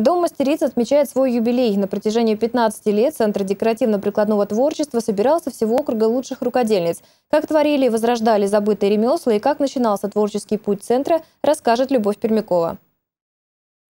Дом мастериц отмечает свой юбилей. На протяжении 15 лет Центр декоративно-прикладного творчества собирался всего округа лучших рукодельниц. Как творили и возрождали забытые ремесла и как начинался творческий путь центра, расскажет Любовь Пермякова.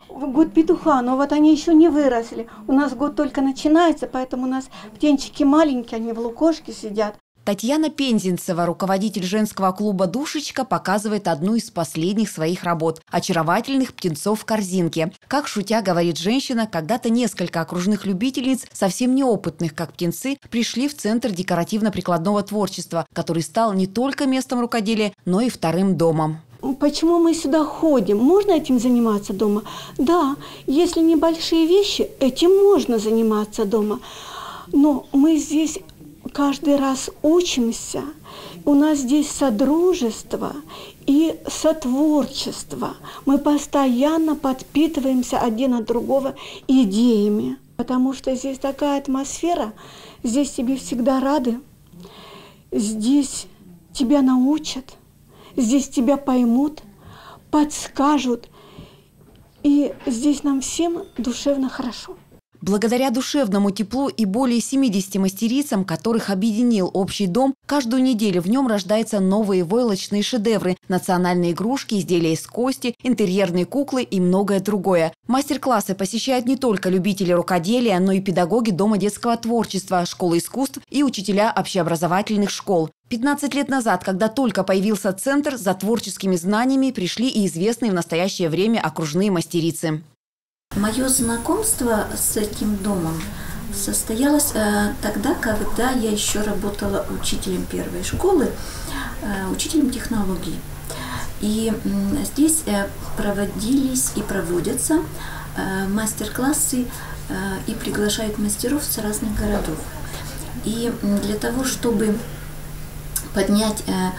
Год петуха, но вот они еще не выросли. У нас год только начинается, поэтому у нас птенчики маленькие, они в лукошке сидят. Татьяна Пензенцева, руководитель женского клуба «Душечка», показывает одну из последних своих работ – очаровательных птенцов в корзинке. Как шутя говорит женщина, когда-то несколько окружных любительниц, совсем неопытных, как птенцы, пришли в Центр декоративно-прикладного творчества, который стал не только местом рукоделия, но и вторым домом. Почему мы сюда ходим? Можно этим заниматься дома? Да, если небольшие вещи, этим можно заниматься дома. Но мы здесь каждый раз учимся. У нас здесь содружество и сотворчество. Мы постоянно подпитываемся один от другого идеями. Потому что здесь такая атмосфера, здесь тебе всегда рады, здесь тебя научат, здесь тебя поймут, подскажут. И здесь нам всем душевно хорошо. Благодаря душевному теплу и более 70 мастерицам, которых объединил общий дом, каждую неделю в нем рождаются новые войлочные шедевры, национальные игрушки, изделия из кости, интерьерные куклы и многое другое. Мастер-классы посещают не только любители рукоделия, но и педагоги Дома детского творчества, школы искусств и учителя общеобразовательных школ. 15 лет назад, когда только появился центр, за творческими знаниями пришли и известные в настоящее время окружные мастерицы. Мое знакомство с этим домом состоялось э, тогда, когда я еще работала учителем первой школы, э, учителем технологий. И э, здесь проводились и проводятся э, мастер-классы э, и приглашают мастеров с разных городов. И для того, чтобы поднять э,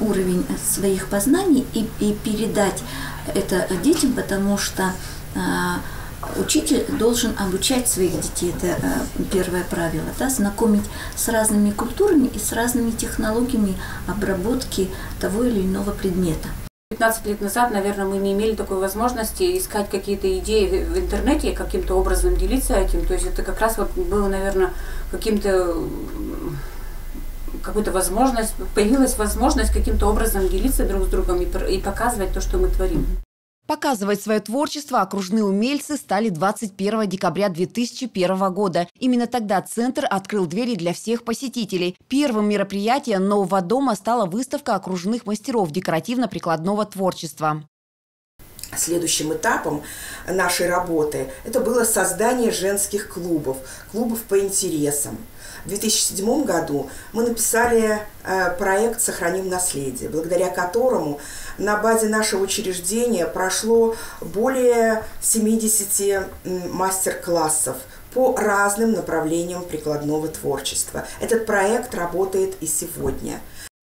уровень своих познаний и, и передать это детям, потому что учитель должен обучать своих детей, это э, первое правило, да, знакомить с разными культурами и с разными технологиями обработки того или иного предмета. 15 лет назад, наверное, мы не имели такой возможности искать какие-то идеи в интернете, каким-то образом делиться этим. То есть это как раз вот было, наверное, каким-то какую-то возможность, появилась возможность каким-то образом делиться друг с другом и, и показывать то, что мы творим. Показывать свое творчество окружные умельцы стали 21 декабря 2001 года. Именно тогда Центр открыл двери для всех посетителей. Первым мероприятием нового дома стала выставка окружных мастеров декоративно-прикладного творчества. Следующим этапом нашей работы это было создание женских клубов, клубов по интересам. В 2007 году мы написали э, проект «Сохраним наследие», благодаря которому на базе нашего учреждения прошло более 70 мастер-классов по разным направлениям прикладного творчества. Этот проект работает и сегодня.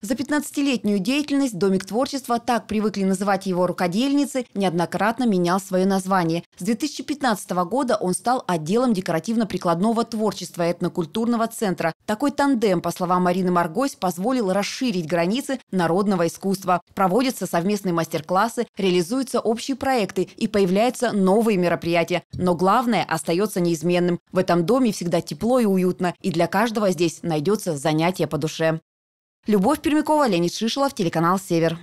За 15-летнюю деятельность Домик творчества, так привыкли называть его рукодельницы, неоднократно менял свое название. С 2015 года он стал отделом декоративно-прикладного творчества этнокультурного центра. Такой тандем, по словам Марины Маргось, позволил расширить границы народного искусства. Проводятся совместные мастер-классы, реализуются общие проекты и появляются новые мероприятия. Но главное остается неизменным. В этом доме всегда тепло и уютно, и для каждого здесь найдется занятие по душе. Любовь Пермякова, Леонид Шишелов, телеканал «Север».